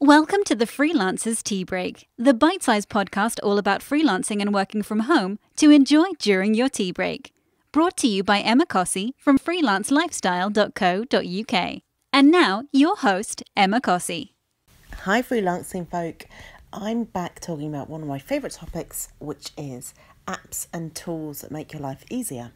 Welcome to the Freelancers Tea Break, the bite sized podcast all about freelancing and working from home to enjoy during your tea break. Brought to you by Emma Cossey from freelancelifestyle.co.uk. And now, your host, Emma Cossey. Hi, freelancing folk. I'm back talking about one of my favourite topics, which is apps and tools that make your life easier.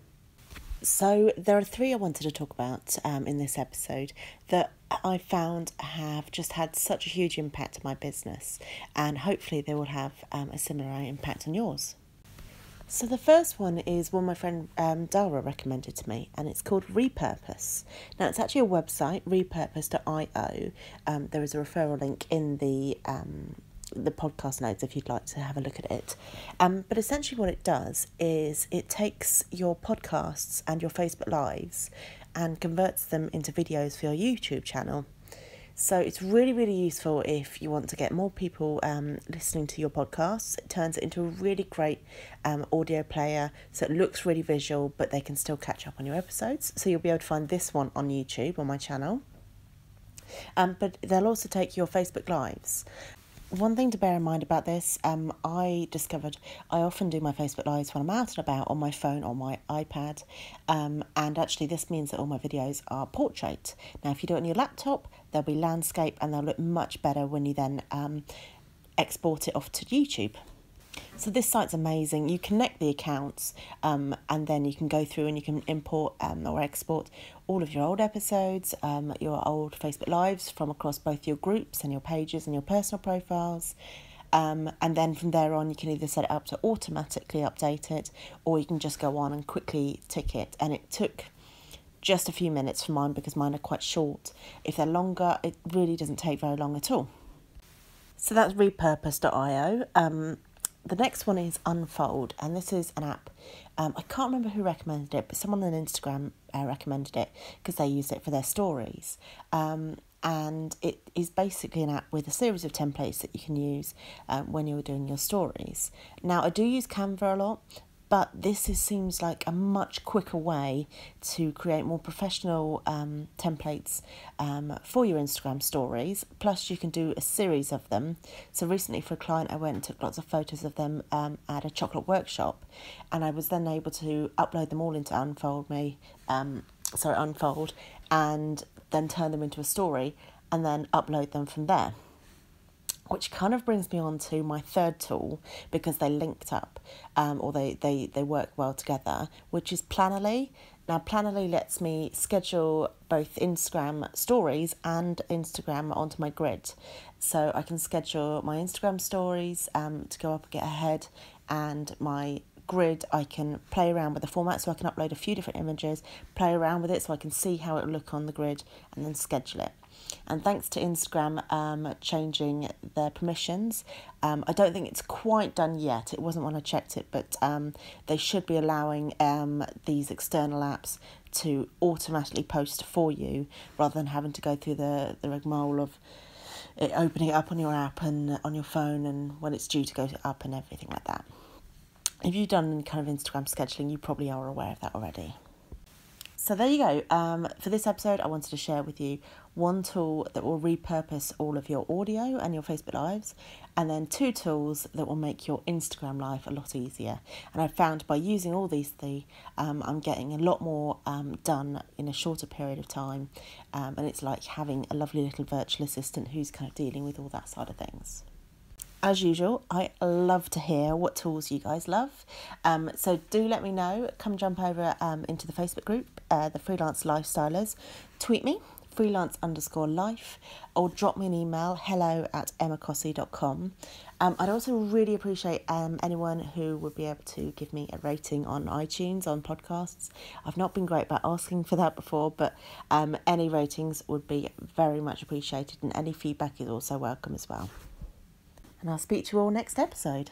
So, there are three I wanted to talk about um, in this episode that I found have just had such a huge impact on my business, and hopefully, they will have um, a similar impact on yours. So, the first one is one my friend um, Dara recommended to me, and it's called Repurpose. Now, it's actually a website, repurpose.io. Um, there is a referral link in the um, the podcast notes if you'd like to have a look at it. Um, but essentially, what it does is it takes your podcasts and your Facebook Lives and converts them into videos for your YouTube channel. So it's really, really useful if you want to get more people um, listening to your podcasts. It turns it into a really great um, audio player, so it looks really visual, but they can still catch up on your episodes. So you'll be able to find this one on YouTube on my channel. Um, but they'll also take your Facebook Lives one thing to bear in mind about this, um, I discovered I often do my Facebook Lives when I'm out and about on my phone or my iPad, um, and actually this means that all my videos are portrait. Now, if you do it on your laptop, they'll be landscape and they'll look much better when you then um, export it off to YouTube. So this site's amazing. You connect the accounts um, and then you can go through and you can import um, or export all of your old episodes, um, your old Facebook Lives from across both your groups and your pages and your personal profiles. Um, and then from there on, you can either set it up to automatically update it or you can just go on and quickly tick it. And it took just a few minutes for mine because mine are quite short. If they're longer, it really doesn't take very long at all. So that's repurpose.io. Um, the next one is Unfold, and this is an app. Um, I can't remember who recommended it, but someone on Instagram uh, recommended it because they used it for their stories. Um, and it is basically an app with a series of templates that you can use um, when you're doing your stories. Now, I do use Canva a lot, but this is, seems like a much quicker way to create more professional um, templates um, for your Instagram stories. Plus, you can do a series of them. So, recently for a client, I went and took lots of photos of them um, at a chocolate workshop, and I was then able to upload them all into Unfold Me, um, sorry, Unfold, and then turn them into a story and then upload them from there which kind of brings me on to my third tool because they linked up um, or they, they, they work well together, which is Planoly. Now, Planoly lets me schedule both Instagram stories and Instagram onto my grid. So I can schedule my Instagram stories um, to go up and get ahead, and my grid I can play around with the format so I can upload a few different images, play around with it so I can see how it will look on the grid, and then schedule it. And thanks to Instagram um, changing their permissions, um, I don't think it's quite done yet. It wasn't when I checked it, but um, they should be allowing um, these external apps to automatically post for you rather than having to go through the, the rigmarole of it opening it up on your app and on your phone and when it's due to go up and everything like that. If you've done kind of Instagram scheduling, you probably are aware of that already. So there you go. Um, for this episode, I wanted to share with you one tool that will repurpose all of your audio and your Facebook Lives, and then two tools that will make your Instagram life a lot easier. And I found by using all these three, um, I'm getting a lot more um, done in a shorter period of time, um, and it's like having a lovely little virtual assistant who's kind of dealing with all that side of things as usual, I love to hear what tools you guys love. Um, so do let me know. Come jump over um, into the Facebook group, uh, the Freelance Lifestylers. Tweet me, freelance underscore life, or drop me an email, hello at emmacossey.com. Um, I'd also really appreciate um, anyone who would be able to give me a rating on iTunes, on podcasts. I've not been great about asking for that before, but um, any ratings would be very much appreciated, and any feedback is also welcome as well and I'll speak to you all next episode.